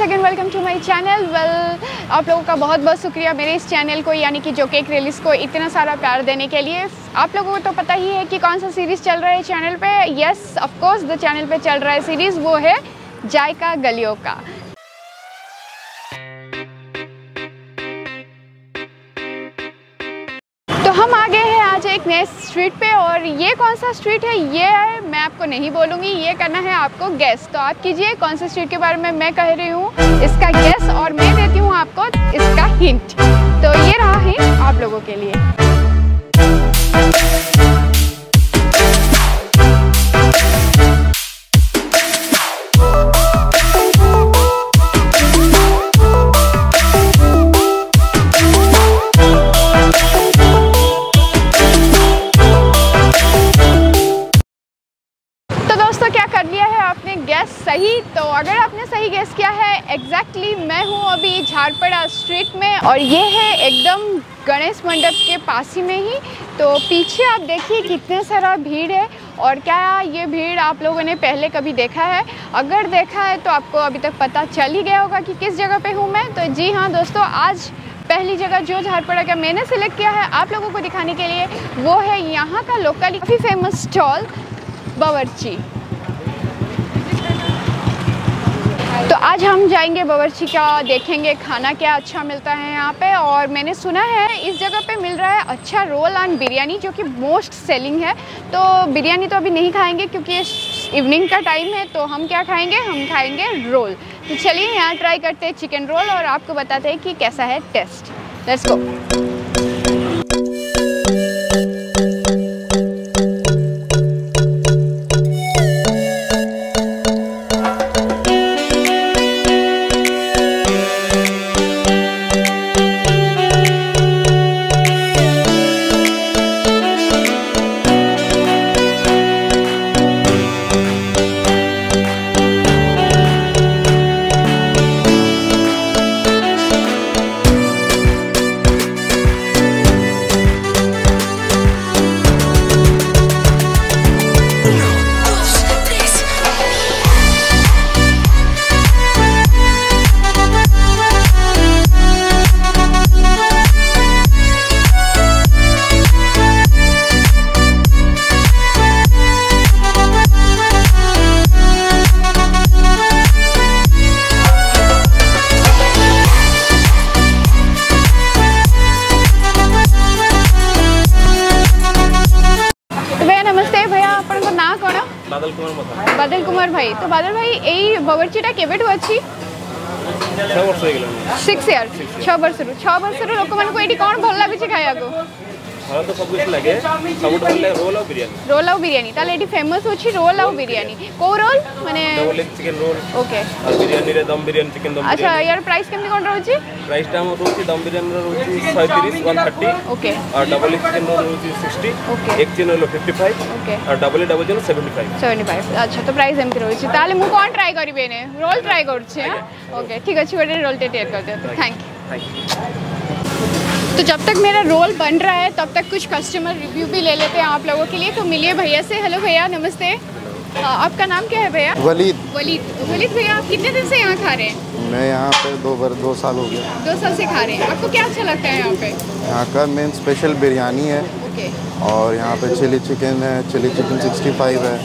Once again welcome to my channel well आप लोगों का बहुत बहुत शुक्रिया मेरे इस चैनल को, यानी कि जो केक रिलीज़ को इतना सारा प्यार देने के लिए। आप लोगों को तो पता ही है कि कौन सा सीरीज़ चल रहा है चैनल पे। Yes of course the channel पे चल रहा है सीरीज़ वो है जायका गलियों का। तो हम आ गए आज एक नए स्ट्रीट पे और ये कौन सा स्ट्रीट है? ये है, मैं आपको नहीं बोलूँगी, ये करना है आपको गैस तो आप कीजिए कौन से स्ट्रीट के बारे में मैं कह रही हूँ, इसका गैस और मैं देती हूँ आपको इसका हिंट तो ये रहा हिंट आप लोगों के लिए. गैस सही तो अगर आपने सही गैस किया है एग्जैक्टली exactly मैं हूँ अभी झारपड़ा स्ट्रीट में और ये है एकदम गणेश मंडप के पास ही में ही। तो पीछे आप देखिए कितने सारा भीड़ है और क्या ये भीड़ आप लोगों ने पहले कभी देखा है? अगर देखा है तो आपको अभी तक पता चल ही गया होगा कि किस जगह पे हूँ मैं। तो जी हाँ दोस्तों, आज पहली जगह जो झारपड़ा का मैंने सेलेक्ट किया है आप लोगों को दिखाने के लिए, वो है यहाँ का लोकली काफ़ी फ़ेमस स्टॉल बावर्ची। तो आज हम जाएँगे बावर्ची का, देखेंगे खाना क्या अच्छा मिलता है यहाँ पे। और मैंने सुना है इस जगह पे मिल रहा है अच्छा रोल ऑन बिरयानी, जो कि मोस्ट सेलिंग है। तो बिरयानी तो अभी नहीं खाएँगे, क्योंकि इवनिंग का टाइम है तो हम क्या खाएँगे? हम खाएँगे रोल। तो चलिए यहाँ ट्राई करते हैं चिकन रोल और आपको बताते हैं कि कैसा है टेस्ट लेट्स गो ନାଁ କ'ଣ ବାଦଲ କୁମାର ମଥା ବାଦଲ କୁମାର ଭାଇ ତ ବାଦଲ ଭାଇ ଏଇ ବଗରଚିଟା କେବେଠୁ ଅଛି ଛଅ ବର୍ଷ ହେଇଗଲାଣି ସିକ୍ସ ଇୟର ଛଅ ବର୍ଷରୁ ଛଅ ବର୍ଷରୁ ଲୋକମାନଙ୍କୁ ଏଇଠି କ'ଣ ଭଲ ଲାଗୁଛି ଖାଇବାକୁ ভালো তো সব কিছু লাগে। সবুঠু ভালো লাগে রোল আউ বিরিয়ানি। রোল আউ বিরিয়ানি। তাহলে এটি ফেমাস হচ্ছে রোল আউ বিরিয়ানি। কোউ রোল মানে double egg chicken roll okay আর বিরিয়ানি রে দম বিরিয়ানি চিকেন দম আচ্ছা ইয়ার প্রাইস কেমতি কোন রহুচি প্রাইস টা আমার রহুচি দম বিরিয়ানি র রহুচি 130 130 ওকে আর ডবল এগ চিকেন রোল রহুচি 60 okay egg chicken roll 55 okay আর ডবল এগ ডবল চিকেন 75 75 আচ্ছা তো প্রাইস এমতি রহুচি তাহলে মু কোন ট্রাই করিবে নে রোল ট্রাই করছে ওকে হ্যাঁ? ঠিক আছে গোটে রোল টেয়ার করতে থ্যাংক ইউ থ্যাংক ইউ तो जब तक मेरा रोल बन रहा है तब तक कुछ कस्टमर रिव्यू भी ले लेते हैं आप लोगों के लिए। तो मिलिए भैया से। हेलो भैया नमस्ते। आ, आपका नाम क्या है भैया? वलीद। वलीद। वलीद भैया आप कितने दिन से यहाँ खा रहे हैं? मैं यहाँ पे दो बार दो साल हो गया। दो साल से खा रहे हैं। आपको क्या अच्छा लगता है यहाँ पे? यहाँ का मेन स्पेशल बिरयानी है। ओके और यहाँ पे चिली चिकन है। चिली चिकन 65 है।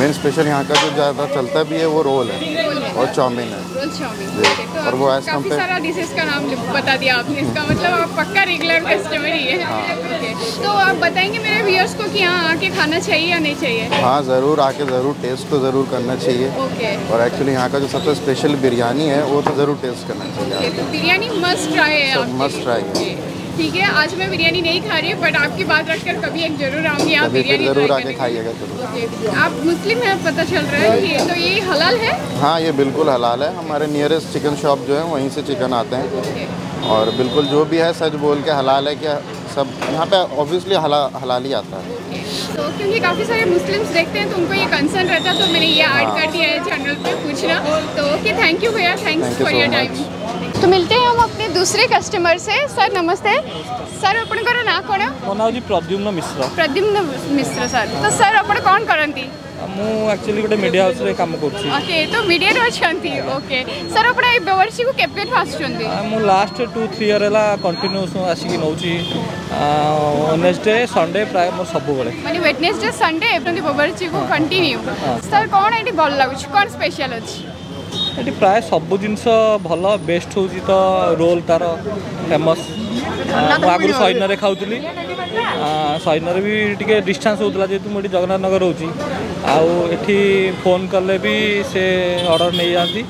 मेन स्पेशल यहाँ का जो ज़्यादा चलता भी है वो रोल है। और चाउमीन है। चाउमीन तो और वो काफ़ी सारा का नाम बता दिया आपने इसका मतलब आप पक्का रेगुलर कस्टमर ही है। ओके तो आप बताएँगे मेरे व्यूअर्स को कि यहाँ आके खाना चाहिए या नहीं चाहिए? हाँ ज़रूर आके ज़रूर टेस्ट तो ज़रूर करना चाहिए। ओके और एक्चुअली यहाँ का जो सबसे स्पेशल बिरयानी है वो तो ज़रूर टेस्ट करना चाहिए तो बिरयानी मस्ट ट्राई है मस्ट ट्राई है। ठीक है आज मैं बिरयानी नहीं खा रही हूँ बट आपकी बात रखकर कभी एक ज़रूर आऊँगी आप बिरयानी ज़रूर आके खाइएगा ज़रूर। आप मुस्लिम हैं पता चल रहा है ये तो ये हलाल है? हाँ ये बिल्कुल हलाल है। हमारे नियरेस्ट चिकन शॉप जो है वहीं से चिकन आते हैं। और बिल्कुल जो भी है सच बोल के हलाल है कि सब यहाँ पे ऑब्वियसली हला हलाल ही आता है। तो क्योंकि काफ़ी सारे मुस्लिम्स देखते हैं तो उनको ये कंसर्न रहता है तो मैंने ये ऐड हाँ। कर दिया है चैनल पे पूछना। तो ओके थैंक यू भैया थैंक्स फॉर योर टाइम तो मिलते हैं हम अपने दूसरे कस्टमर से सर नमस्ते ସାର୍ ଆପଣଙ୍କର ନାଁ କ'ଣ ମୋ ନାଁ ହେଉଛି ପ୍ରଦ୍ୟୁମ୍ନ ମିଶ୍ର ପ୍ରଦ୍ୟୁମ୍ନ ମିଶ୍ର ସାର୍ ତ ସାର୍ ଆପଣ କ'ଣ କରନ୍ତି ମୁଁ ଆକ୍ଚୁଆଲି ଗୋଟେ ମିଡ଼ିଆ ହାଉସ୍ରେ କାମ କରୁଛି ଓକେ ତ ମିଡ଼ିଆରେ ଅଛନ୍ତି ଓକେ ସାର୍ ଆପଣ ଏଇ ବେବର୍ଷିକୁ କେବେଠୁ ଆସୁଛନ୍ତି ଆ, ମୁଁ ଲାଷ୍ଟ ଟୁ ଥ୍ରୀ ଇୟର୍ ହେଲା କଣ୍ଟିନ୍ୟୁସ୍ ଆସିକି ନେଉଛି ୱେନେସଡେ ସଣ୍ଡେ ପ୍ରାୟ ମୋର ସବୁବେଳେ ମାନେ ୱେଟନେସଡେ ସଣ୍ଡେ ଏମିତି ବେବର୍ଷିକୁ କଣ୍ଟିନ୍ୟୁ ସାର୍ କ'ଣ ଏଠି ଭଲ ଲାଗୁଛି କ'ଣ ସ୍ପେଶାଲ୍ ଅଛି এটি প্রায় সবু জিনিস ভালো বেস্ট হচ্ছে তো রোল তার ফেমস আগর সৈন্যরে খাওলি সৈন্যরে বি টিকি ডিষ্টান্স হোলা যেহেতু মু জগন্নাথ নগর রয়েছি আউ এটি ফোন কলে বি সে অর্ডর নিয়ে যাতে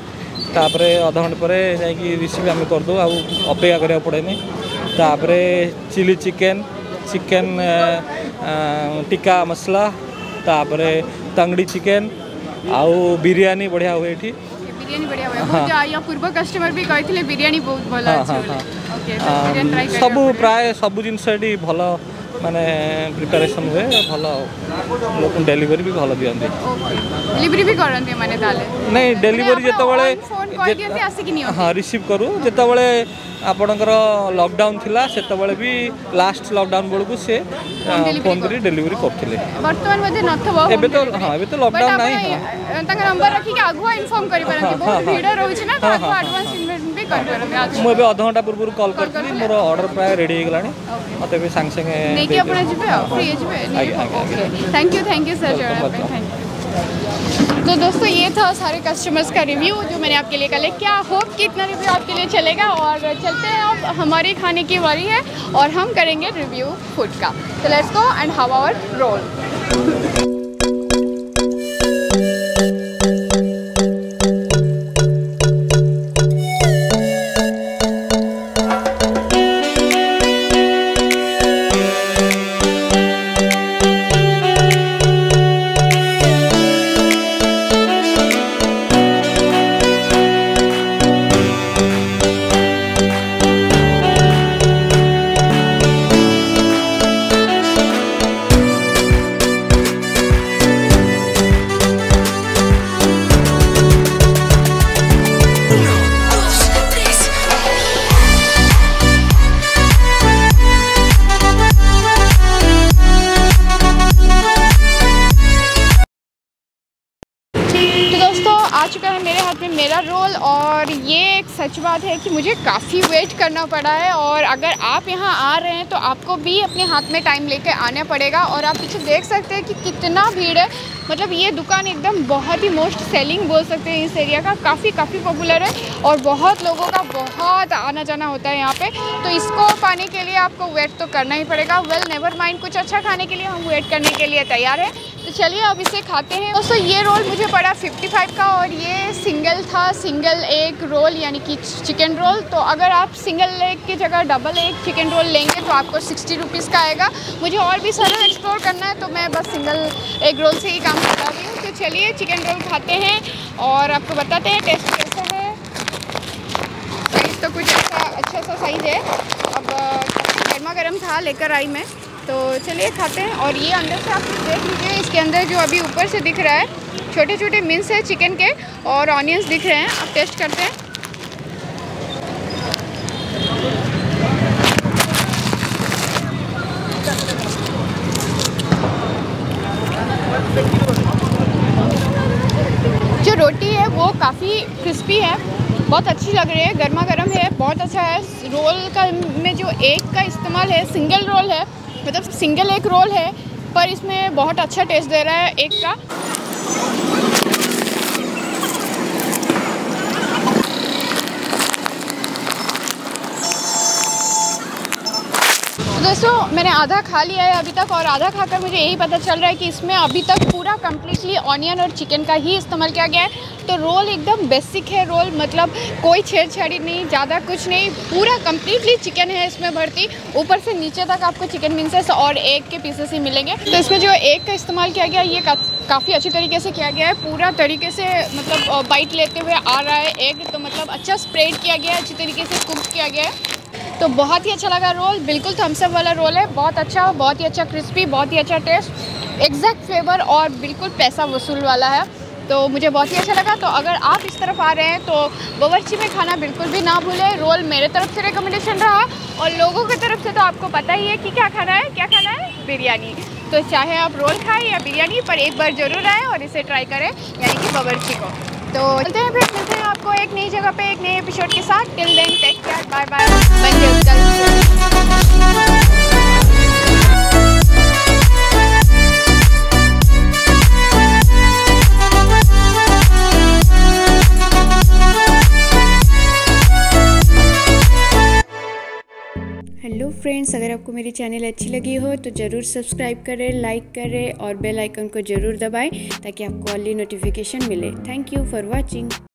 তাপরে অধা ঘণ্টা পরে যাই রিসিভ আমি করেদেউ আউ অপেক্ষা করা পড়েনি তাপরে চিলি চিকেন চিকেন টিকা মশলা তাপরে তংড়ি চিকেন আউ বিরিয়ানি বঢ়িয়া হুয়ে এটি ಬಿರಿಯಾನಿ ಬಡಿಯಾ ಹೋಯಾ ಯಾ ಪೂರ್ವ ಕಸ್ಟಮರ್ ಬಿ ಕಹಿತಲೆ ಬಿರಿಯಾನಿ ಬಹುತ ಭಲ ಅಛೆ ಓಕೆ ಬಿರಿಯಾನಿ ಟ್ರೈ ಕರಿಯಾ ಸಬು ಪ್ರಾಯ ಸಬು ಜಿನಿಸ ಎಡಿ ಭಲ ପ୍ରାୟ ସବୁ ଜିନିଷ ଏଠି ଭଲ ମାନେ ପ୍ରିପାରେସନ୍ ହୁଏ ଭଲ ଲୋକ ଡେଲିଭରି ବି ଭଲ ଦିଅନ୍ତି ଓକେ ଡେଲିଭରି ବି କରନ୍ତି ମାନେ ତାହେଲେ ନାଇଁ ଡେଲିଭରି ଯେତେବେଳେ ଫୋନ୍ କହିଦିଅନ୍ତି ଆସିକି ନିଅନ୍ତି ହଁ ରିସିଭ୍ କରୁ ଯେତେବେଳେ ଆପଣଙ୍କର ଲକଡାଉନ ଥିଲା ସେତେବେଳେ ବି ଲାଷ୍ଟ ଲକଡାଉନ ବେଳକୁ ସେ delivery ଫୋନ୍ କରି ଡେଲିଭରି କରୁଥିଲେ ବର୍ତ୍ତମାନ ବୋଧେ ନଥିବ ଏବେ ତ ହଁ ଏବେ ତ ଲକଡାଉନ ନାହିଁ ହଁ ତାଙ୍କ ନମ୍ବର ରଖିକି ଆଗୁଆ ଇନଫର୍ମ କରିପାରନ୍ତି ହଁ, ବହୁତ ହଁ, ଭିଡ଼ ରହୁଛି ନା ତ ହଁ, ଆଗୁଆ ହଁ, ଆଡଭାନ୍ସ मुझे अध घंटा पूर्व कल कर मोर अर्डर प्राय रेडी होगा मत सांगे thank you thank you sir तो दोस्तों ये था सारे कस्टमर्स का रिव्यू जो मैंने आपके लिए कल क्या होप कितना रिव्यू आपके लिए चलेगा और चलते हैं अब हमारे खाने की वारी है और हम करेंगे रिव्यू फ़ूड का। तो let's go and how our roll roll और ये एक सच बात है कि मुझे काफ़ी वेट करना पड़ा है, और अगर आप यहाँ आ रहे हैं तो आपको भी अपने हाथ में टाइम लेके आना पड़ेगा, और आप पीछे देख सकते हैं कि कितना भीड़ है। मतलब ये दुकान एकदम बहुत ही मोस्ट सेलिंग बोल सकते हैं इस एरिया का। काफ़ी काफ़ी पॉपुलर है और बहुत लोगों का बहुत आना जाना होता है यहाँ पे। तो इसको पाने के लिए आपको वेट तो करना ही पड़ेगा। वेल नेवर माइंड कुछ अच्छा खाने के लिए हम वेट करने के लिए तैयार हैं। तो चलिए अब इसे खाते हैं। दोस्तों, ये रोल मुझे पड़ा 55 का और ये सिंगल था सिंगल एग रोल यानी कि चिकन रोल तो अगर आप सिंगल एग की जगह डबल एग चिकन रोल लेंगे तो आपको सिक्सटी रुपीज़ का आएगा। मुझे और भी सारा एक्सप्लोर करना है तो मैं बस सिंगल एग रोल से ही कर रही हूँ तो चलिए चिकन रोल खाते हैं और आपको बताते हैं टेस्ट कैसा है। साइज़ तो कुछ ऐसा अच्छा सा साइज़ है। अब गर्मा गर्म था, लेकर आई मैं। तो चलिए खाते हैं और ये अंदर से आप देख लीजिए, इसके अंदर जो अभी ऊपर से दिख रहा है छोटे छोटे मिन्स है चिकन के और ऑनियंस दिख रहे हैं। आप टेस्ट करते हैं। रोटी है वो काफ़ी क्रिस्पी है, बहुत अच्छी लग रही है गर्मा गर्म है, बहुत अच्छा है। रोल का में जो एक का इस्तेमाल है, सिंगल रोल है मतलब सिंगल एक रोल है, पर इसमें बहुत अच्छा टेस्ट दे रहा है एक का। दोस्तों मैंने आधा खा लिया है अभी तक और आधा खाकर मुझे यही पता चल रहा है कि इसमें अभी तक पूरा कम्प्लीटली ऑनियन और चिकन का ही इस्तेमाल किया गया है। तो रोल एकदम बेसिक है रोल मतलब कोई छेड़छाड़ी नहीं ज़्यादा कुछ नहीं पूरा कम्प्लीटली चिकन है इसमें भर्ती। ऊपर से नीचे तक आपको चिकन मिन्सेस और एग के पीसेस ही मिलेंगे। तो इसमें जो एग का इस्तेमाल किया गया ये का, काफ़ी अच्छी तरीके से किया गया है। पूरा तरीके से मतलब बाइट लेते हुए आ रहा है एग तो मतलब अच्छा स्प्रेड किया गया है अच्छी तरीके से कुक किया गया है। तो बहुत ही अच्छा लगा रोल। बिल्कुल थम्सअप वाला रोल है। बहुत अच्छा बहुत ही अच्छा क्रिस्पी बहुत ही अच्छा टेस्ट एग्जैक्ट फ्लेवर और बिल्कुल पैसा वसूल वाला है। तो मुझे बहुत ही अच्छा लगा। तो अगर आप इस तरफ़ आ रहे हैं तो बावर्ची में खाना बिल्कुल भी ना भूलें। रोल मेरे तरफ़ से रिकमेंडेशन रहा और लोगों की तरफ़ से तो आपको पता ही है कि क्या खाना है, क्या खाना है? बिरयानी। तो चाहे आप रोल खाएँ या बिरयानी, पर एक बार ज़रूर आएँ और इसे ट्राई करें, यानी कि बावर्ची को। तो चलते हैं फिर मिलते हैं आपको एक नई जगह पे एक नए एपिसोड के साथ। Till then take care bye bye friends अगर आपको मेरी चैनल अच्छी लगी हो तो ज़रूर सब्सक्राइब करें लाइक करें और बेल आइकन को ज़रूर दबाएँ ताकि आपको अर्ली नोटिफिकेशन मिले। Thank you for watching